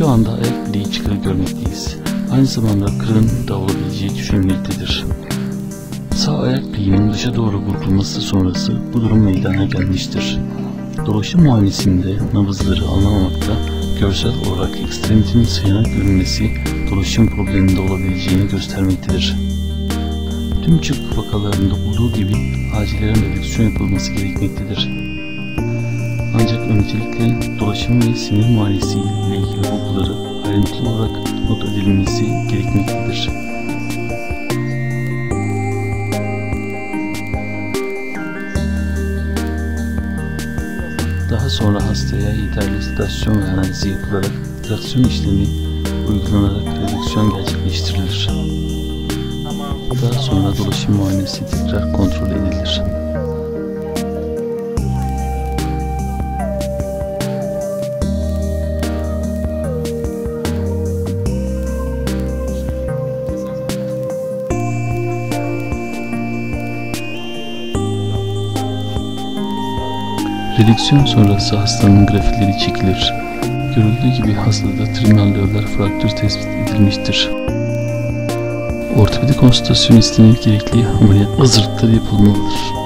Şu anda ayak bileği çıkığı görmekteyiz. Aynı zamanda kırığın da olabileceği düşünülmektedir. Sağ ayak bileğinin dışa doğru burkulması sonrası bu durum meydana gelmiştir. Dolaşım muayenesinde nabızları anlamamakta, görsel olarak ekstremitinin sıyana görünmesi dolaşım probleminde olabileceğini göstermektedir. Tüm çık vakalarında olduğu gibi acilen redüksiyon yapılması gerekmektedir. Öncelikle dolaşım ve sinir muayenesi ile ilgili bulguları ayrıntılı olarak not edilmesi gerekmektedir. Daha sonra hastaya yeterli sedasyon ve analizi yapılarak traksiyon işlemi uygulanarak redüksiyon gerçekleştirilir. Daha sonra dolaşım muayenesi tekrar kontrol edilir. Redüksiyon sonrası hastanın grafikleri çekilir. Görüldüğü gibi hastada trimallörler fraktür tespit edilmiştir. Ortopedi konsültasyon istenir gerekli ameliyat hazırlıkları yapılmalıdır.